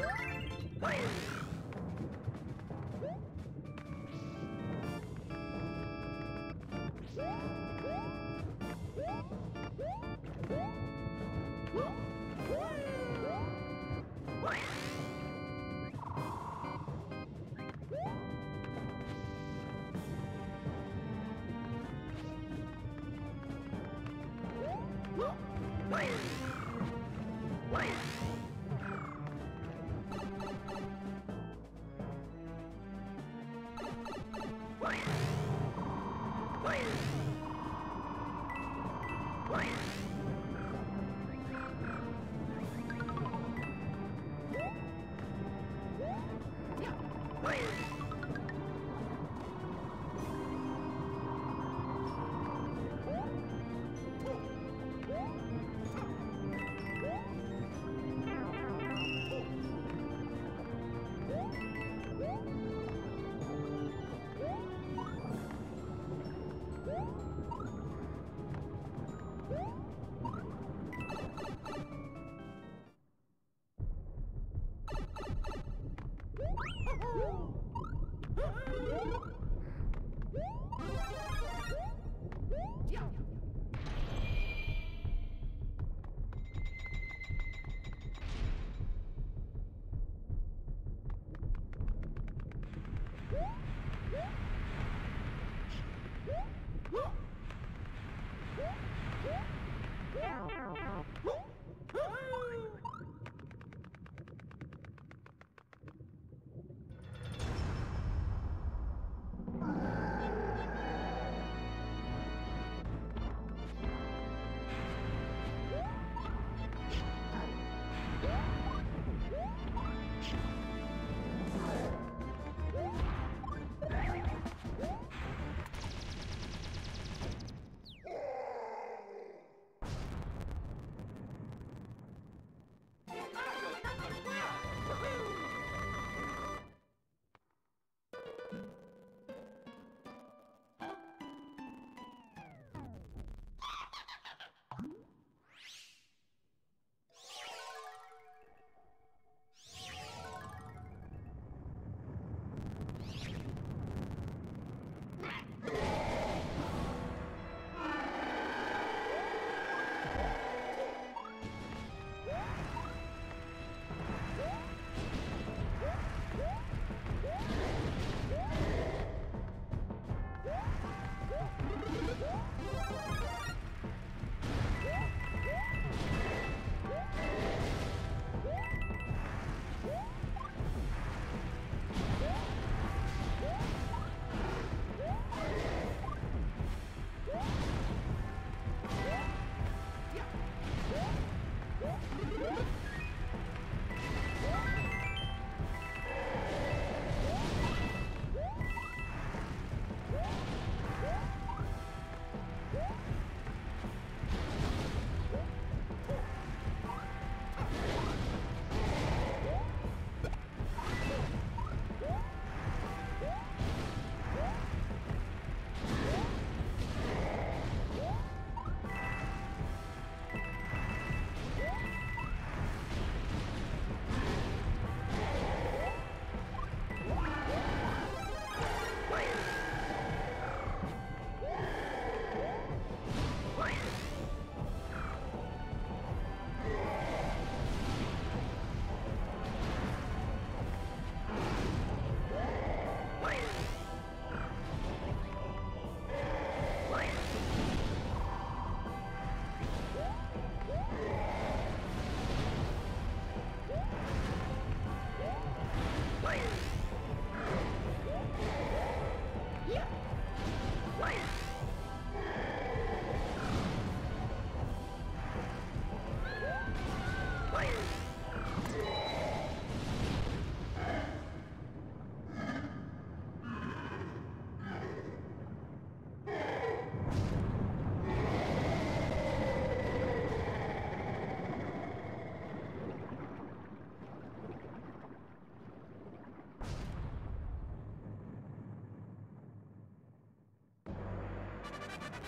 Woo! Woo! Wait! Woo!